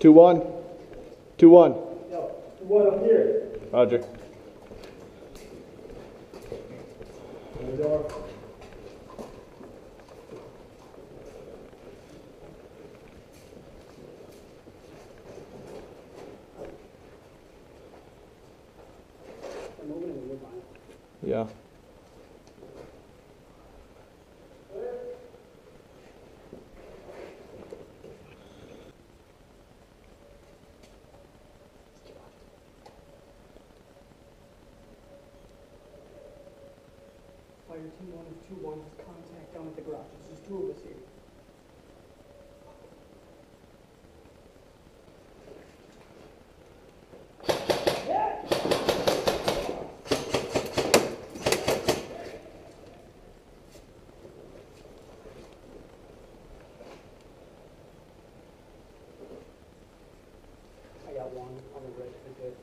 Two one. Two one. One up here. Roger. Yeah. Two one has contact down at the garage. There's just two of us here. I got one on the the good.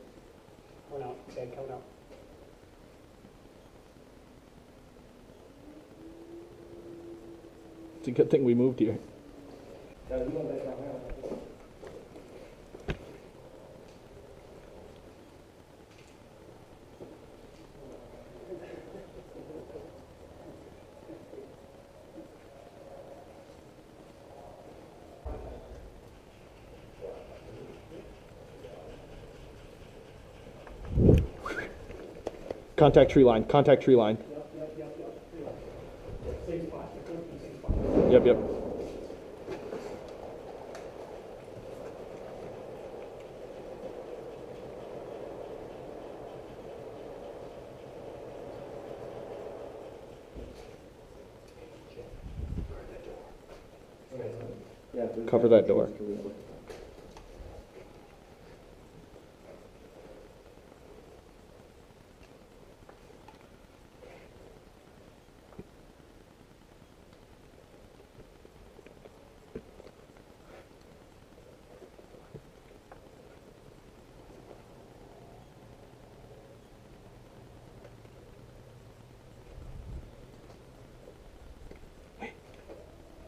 One out, bad coming out. It's a good thing we moved here. Contact tree line. Contact tree line. Same spot, same spot. Yep, yep. Cover that door.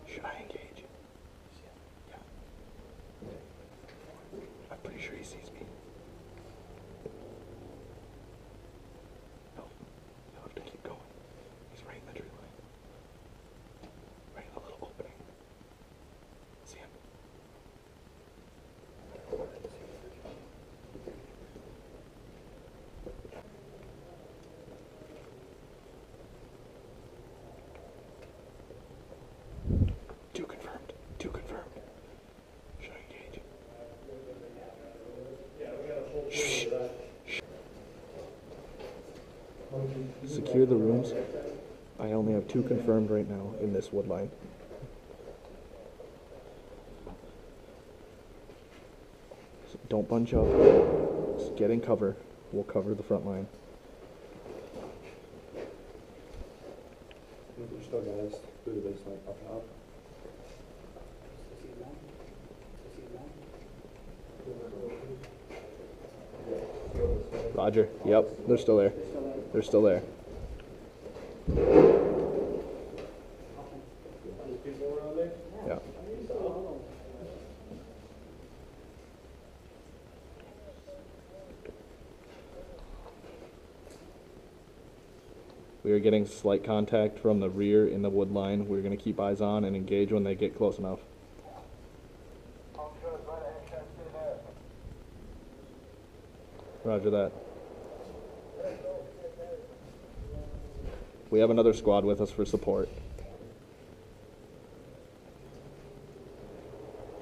Should I engage? Yeah. I'm pretty sure he sees me. No, you'll have to keep going. He's right in the tree line. Right in the little opening. See him? Two confirmed. Two confirmed. Should I engage? Shh. Shh. Secure the rooms. I only have two confirmed right now in this wood line. So don't bunch up. Just get in cover. We'll cover the front line. There's still guys through the basement up top. Roger. Yep, they're still there. They're still there. Yeah. We are getting slight contact from the rear in the wood line. We're going to keep eyes on and engage when they get close enough. Roger that. We have another squad with us for support.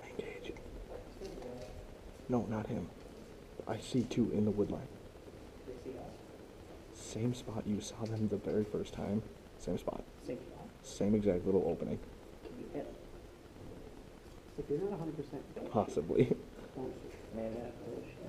Engage. No, not him. I see two in the wood line. Same spot you saw them the very first time. Same spot. Same spot. Same exact little opening. Can you hit? If you're not hundred percent, don't Possibly. Man, that bullshit.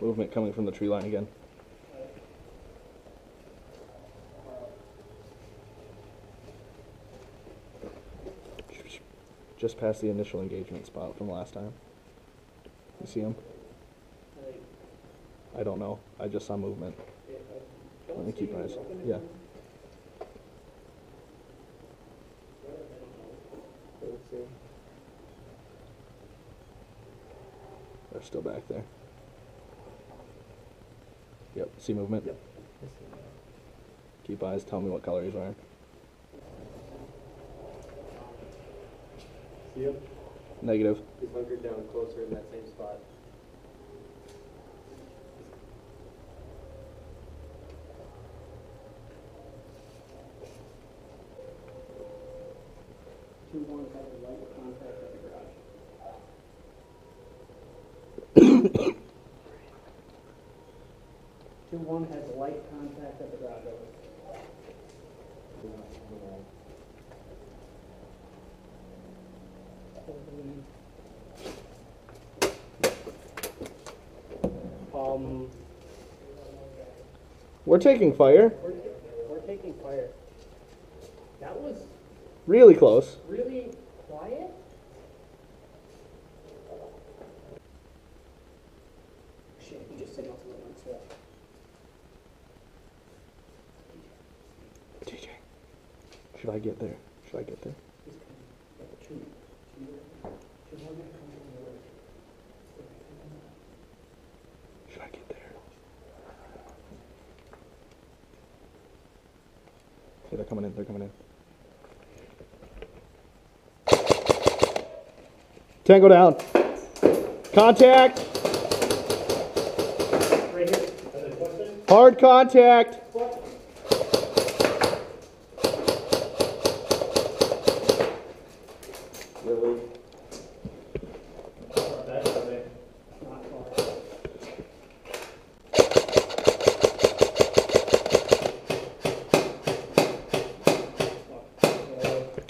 Movement coming from the tree line again. Just past the initial engagement spot from last time. You see him? I don't know. I just saw movement. Let me keep my eyes. Yeah. They're still back there. Yep. See movement. Yep. Keep eyes. Tell me what color he's wearing. See him? Negative. He's hunkered down closer in that same spot. Two one has a light contact at the garage. Two one has light contact at the garage door. Um, We're taking fire. we're, we're taking fire. That was Really close. really quiet. Shit, he just signaled to the one swap. TJ. Should I get there? Should I get there? Should I get there? Okay, they're coming in. They're coming in. Tango down. Contact. Hard contact.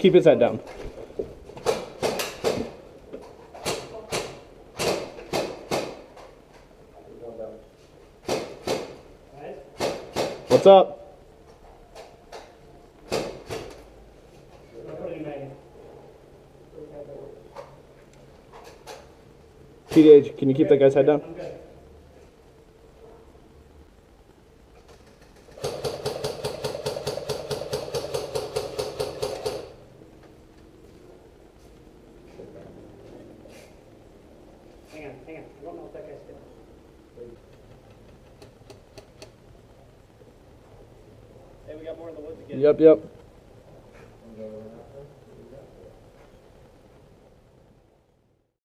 Keep his head down. What's up? PDH, can you keep that guy's head down? Hang on, hang on. I don't know if that guy's still. Hey, we got more in the woods again. Yep, yep.